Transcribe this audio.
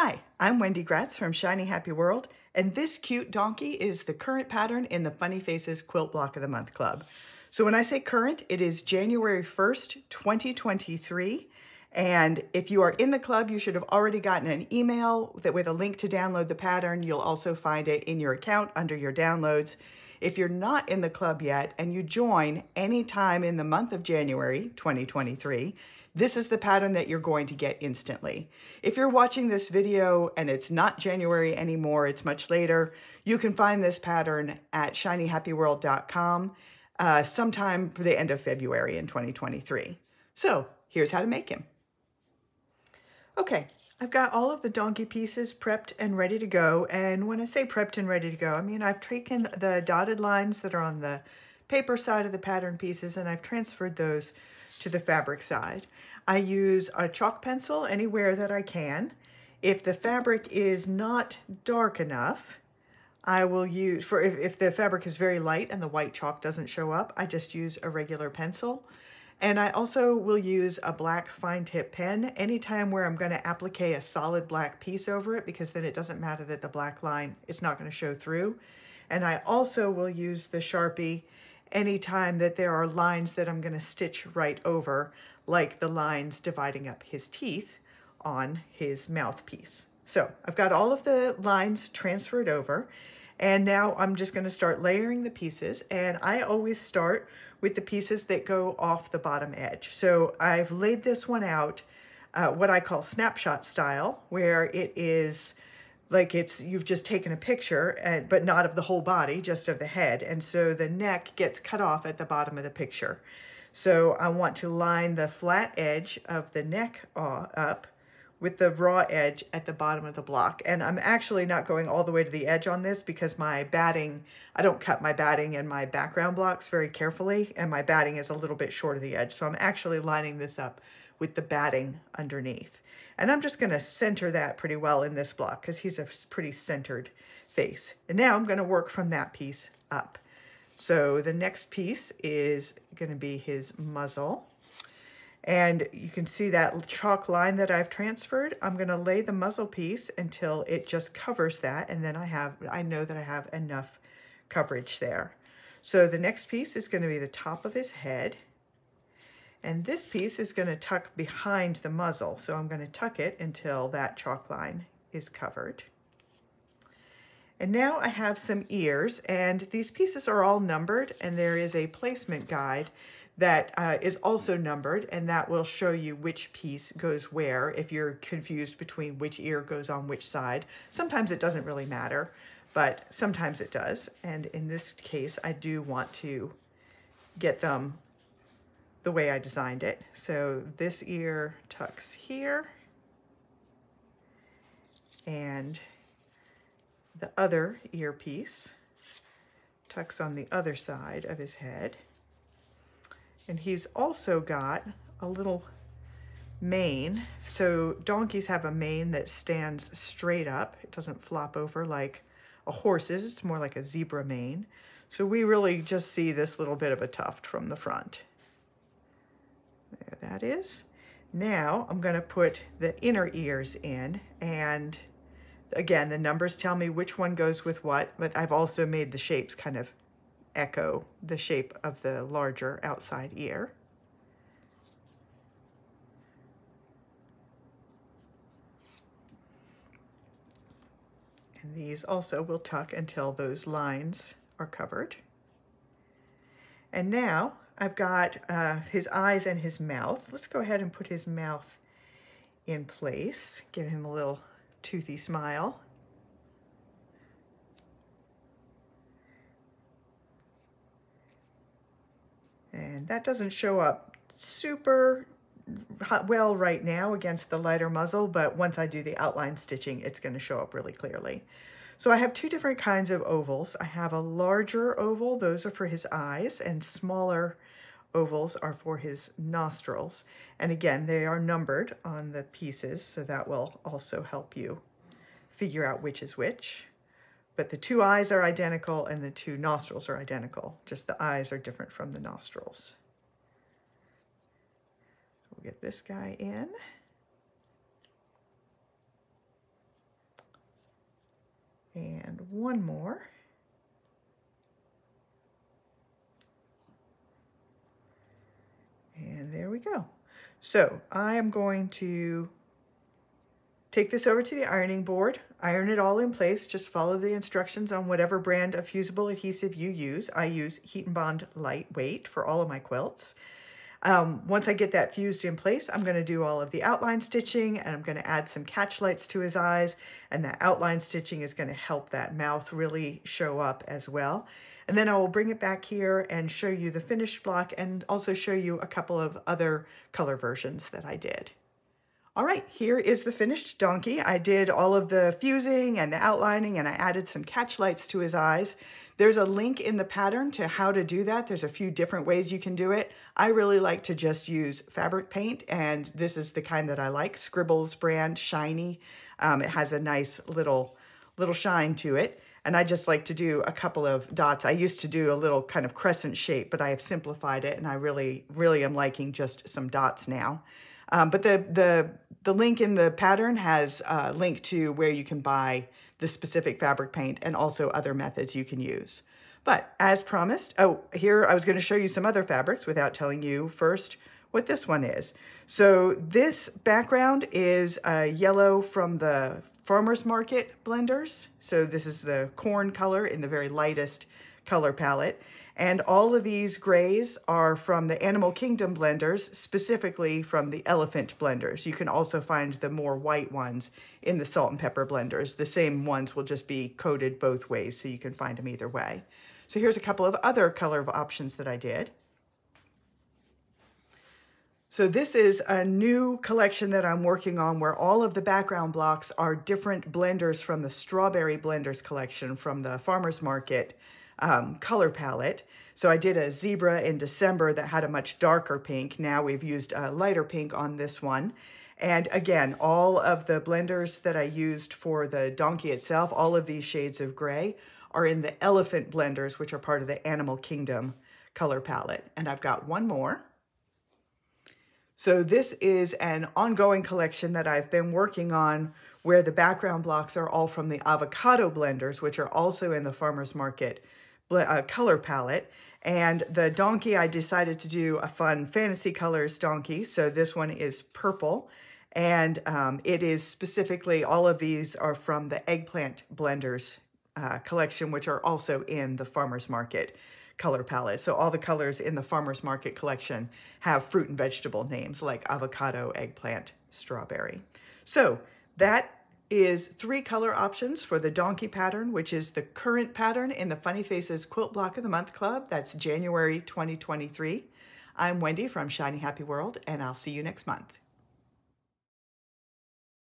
Hi, I'm Wendi Gratz from Shiny Happy World, and this cute donkey is the current pattern in the Funny Faces Quilt Block of the Month Club. So when I say current, it is January 1st, 2023. And if you are in the club, you should have already gotten an email that with a link to download the pattern. You'll also find it in your account under your downloads. If you're not in the club yet and you join anytime in the month of January 2023, this is the pattern that you're going to get instantly. If you're watching this video and it's not January anymore, it's much later, you can find this pattern at shinyhappyworld.com uh, sometime for the end of February in 2023. So here's how to make him. Okay, I've got all of the donkey pieces prepped and ready to go. And when I say prepped and ready to go, I mean I've taken the dotted lines that are on the paper side of the pattern pieces and I've transferred those to the fabric side. I use a chalk pencil anywhere that I can. If the fabric is not dark enough, I will use, for if, if the fabric is very light and the white chalk doesn't show up, I just use a regular pencil. And I also will use a black fine tip pen anytime where I'm going to applique a solid black piece over it because then it doesn't matter that the black line, it's not going to show through. And I also will use the Sharpie anytime that there are lines that I'm going to stitch right over like the lines dividing up his teeth on his mouthpiece. So I've got all of the lines transferred over and now I'm just gonna start layering the pieces and I always start with the pieces that go off the bottom edge. So I've laid this one out uh, what I call snapshot style where it is like it's you've just taken a picture and but not of the whole body just of the head and so the neck gets cut off at the bottom of the picture so I want to line the flat edge of the neck uh, up with the raw edge at the bottom of the block. And I'm actually not going all the way to the edge on this because my batting, I don't cut my batting and my background blocks very carefully, and my batting is a little bit short of the edge. So I'm actually lining this up with the batting underneath. And I'm just gonna center that pretty well in this block because he's a pretty centered face. And now I'm gonna work from that piece up. So the next piece is going to be his muzzle. And you can see that chalk line that I've transferred. I'm going to lay the muzzle piece until it just covers that. And then I have, I know that I have enough coverage there. So the next piece is going to be the top of his head. And this piece is going to tuck behind the muzzle. So I'm going to tuck it until that chalk line is covered. And now I have some ears and these pieces are all numbered and there is a placement guide that uh, is also numbered and that will show you which piece goes where if you're confused between which ear goes on which side. Sometimes it doesn't really matter, but sometimes it does. And in this case, I do want to get them the way I designed it. So this ear tucks here and the other earpiece tucks on the other side of his head. And he's also got a little mane. So donkeys have a mane that stands straight up. It doesn't flop over like a horse's. It's more like a zebra mane. So we really just see this little bit of a tuft from the front. There that is. Now I'm going to put the inner ears in and again, the numbers tell me which one goes with what, but I've also made the shapes kind of echo the shape of the larger outside ear. And these also will tuck until those lines are covered. And now I've got uh, his eyes and his mouth. Let's go ahead and put his mouth in place. Give him a little toothy smile. And that doesn't show up super well right now against the lighter muzzle, but once I do the outline stitching, it's gonna show up really clearly. So I have two different kinds of ovals. I have a larger oval, those are for his eyes, and smaller ovals are for his nostrils. And again, they are numbered on the pieces, so that will also help you figure out which is which. But the two eyes are identical and the two nostrils are identical. Just the eyes are different from the nostrils. We'll get this guy in. One more. And there we go. So I am going to take this over to the ironing board, iron it all in place, just follow the instructions on whatever brand of fusible adhesive you use. I use Heat and Bond Lightweight for all of my quilts. Um, once I get that fused in place, I'm going to do all of the outline stitching and I'm going to add some catch lights to his eyes and that outline stitching is going to help that mouth really show up as well. And then I will bring it back here and show you the finished block and also show you a couple of other color versions that I did. All right, here is the finished donkey. I did all of the fusing and the outlining and I added some catch lights to his eyes. There's a link in the pattern to how to do that. There's a few different ways you can do it. I really like to just use fabric paint and this is the kind that I like, Scribbles brand, shiny. Um, it has a nice little, little shine to it. And I just like to do a couple of dots. I used to do a little kind of crescent shape, but I have simplified it and I really, really am liking just some dots now. Um, but the, the, the link in the pattern has a link to where you can buy the specific fabric paint and also other methods you can use. But as promised, oh, here I was going to show you some other fabrics without telling you first what this one is. So this background is a yellow from the farmer's market blenders. So this is the corn color in the very lightest color palette. And all of these grays are from the Animal Kingdom blenders, specifically from the elephant blenders. You can also find the more white ones in the salt and pepper blenders. The same ones will just be coated both ways, so you can find them either way. So here's a couple of other color options that I did. So this is a new collection that I'm working on where all of the background blocks are different blenders from the Strawberry Blenders collection from the Farmer's Market um, color palette. So I did a zebra in December that had a much darker pink. Now we've used a lighter pink on this one. And again, all of the blenders that I used for the donkey itself, all of these shades of gray are in the elephant blenders, which are part of the Animal Kingdom color palette. And I've got one more. So this is an ongoing collection that I've been working on where the background blocks are all from the avocado blenders, which are also in the farmer's market uh, color palette. And the donkey, I decided to do a fun fantasy colors donkey. So this one is purple. And um, it is specifically, all of these are from the eggplant blenders uh, collection, which are also in the farmer's market color palette. So all the colors in the farmer's market collection have fruit and vegetable names like avocado, eggplant, strawberry. So that is three color options for the donkey pattern, which is the current pattern in the Funny Faces Quilt Block of the Month Club. That's January 2023. I'm Wendi from Shiny Happy World, and I'll see you next month.